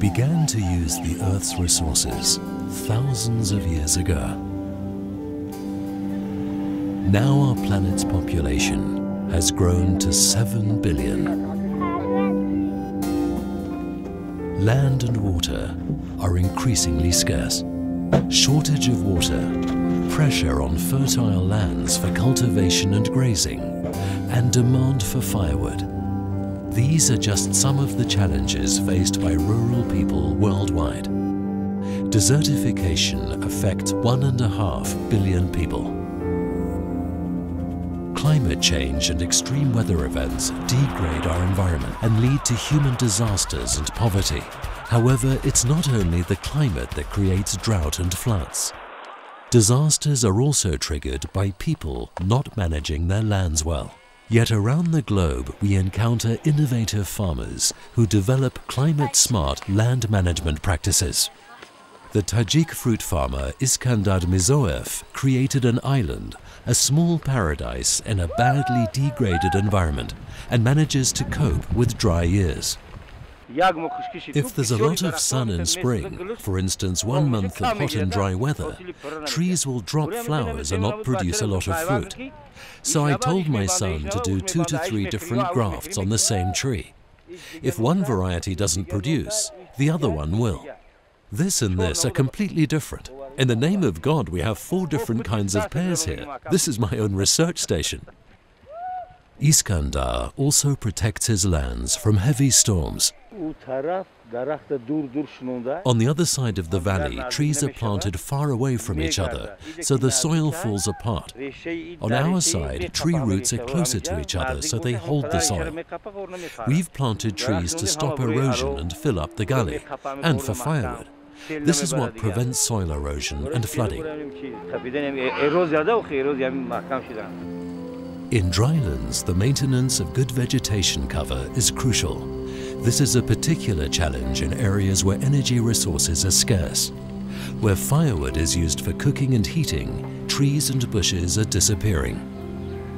Began to use the Earth's resources thousands of years ago. Now our planet's population has grown to 7 billion. Land and water are increasingly scarce. Shortage of water, pressure on fertile lands for cultivation and grazing, and demand for firewood. These are just some of the challenges faced by rural people worldwide. Desertification affects one and a half billion people. Climate change and extreme weather events degrade our environment and lead to human disasters and poverty. However, it's not only the climate that creates drought and floods. Disasters are also triggered by people not managing their lands well. Yet around the globe we encounter innovative farmers who develop climate-smart land management practices. The Tajik fruit farmer Iskandar Mizoev created an island a small paradise in a badly degraded environment and manages to cope with dry years. If there's a lot of sun in spring, for instance one month of hot and dry weather, trees will drop flowers and not produce a lot of fruit. So I told my son to do two to three different grafts on the same tree. If one variety doesn't produce, the other one will. This and this are completely different. In the name of God, we have four different kinds of pears here. This is my own research station. Iskandar also protects his lands from heavy storms. On the other side of the valley, trees are planted far away from each other, so the soil falls apart. On our side, tree roots are closer to each other, so they hold the soil. We've planted trees to stop erosion and fill up the gully, and for firewood. This is what prevents soil erosion and flooding. In drylands, the maintenance of good vegetation cover is crucial. This is a particular challenge in areas where energy resources are scarce. Where firewood is used for cooking and heating, trees and bushes are disappearing.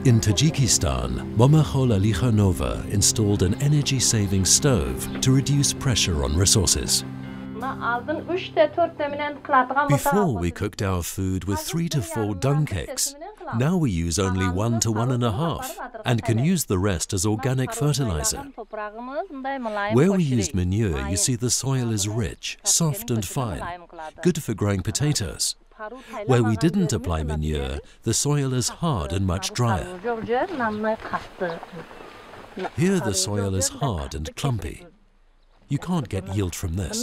In Tajikistan, Momahol Alikhanova installed an energy-saving stove to reduce pressure on resources. Before we cooked our food with three to four dung cakes. Now we use only one to one and a half and can use the rest as organic fertilizer. Where we used manure, you see the soil is rich, soft and fine, good for growing potatoes. Where we didn't apply manure, the soil is hard and much drier. Here the soil is hard and clumpy. You can't get yield from this.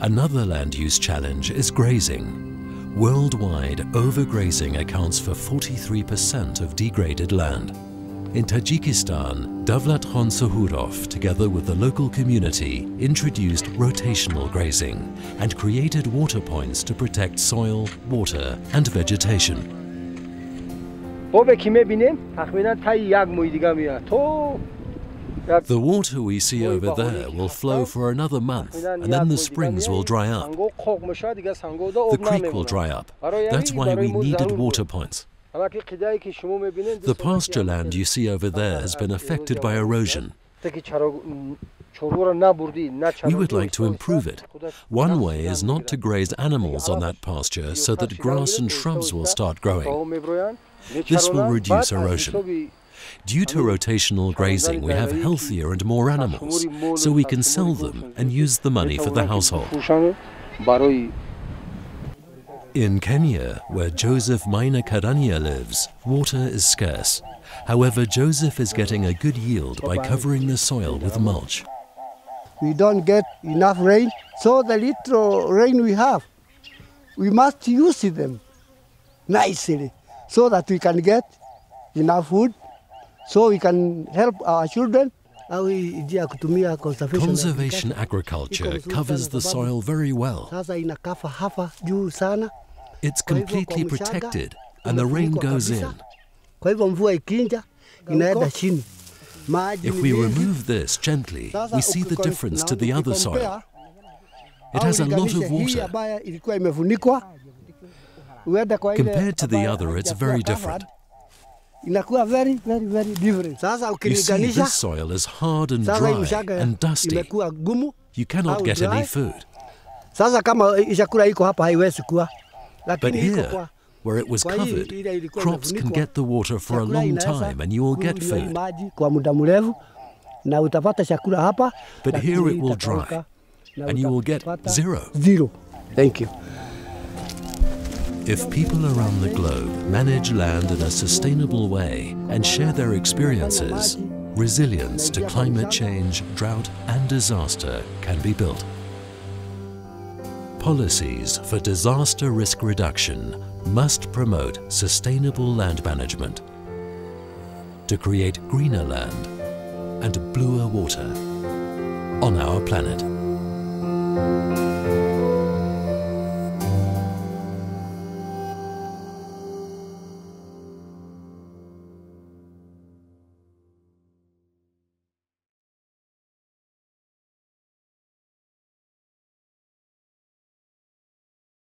Another land use challenge is grazing. Worldwide, overgrazing accounts for 43% of degraded land. In Tajikistan, Davlatxon Suhurov, together with the local community, introduced rotational grazing and created water points to protect soil, water and vegetation. The water we see over there will flow for another month and then the springs will dry up. The creek will dry up. That's why we needed water points. The pasture land you see over there has been affected by erosion. We would like to improve it. One way is not to graze animals on that pasture so that grass and shrubs will start growing. This will reduce erosion. Due to rotational grazing, we have healthier and more animals, so we can sell them and use the money for the household. In Kenya, where Joseph Maina Karania lives, water is scarce. However, Joseph is getting a good yield by covering the soil with mulch. We don't get enough rain, so the little rain we have, we must use them nicely so that we can get enough food so we can help our children. Conservation agriculture covers the soil very well. It's completely protected and the rain goes in. If we remove this gently, we see the difference to the other soil. It has a lot of water. Compared to the other, it's very different. Inakuwa very very very different. Sasa You see, this soil is hard and dry and dusty. imekuwa gumu. You cannot get any food. Sasa kama chakula iko hapa haiwezi kuwa, lakini iko kwa where it was covered, crops can get the water for a long time and you will get food. maji kwa muda mrefu na utapata chakula hapa, But here it will dry, and you will get zero. Zero. Thank you. If people around the globe manage land in a sustainable way and share their experiences, resilience to climate change, drought, and disaster can be built. Policies for disaster risk reduction must promote sustainable land management to create greener land and bluer water on our planet.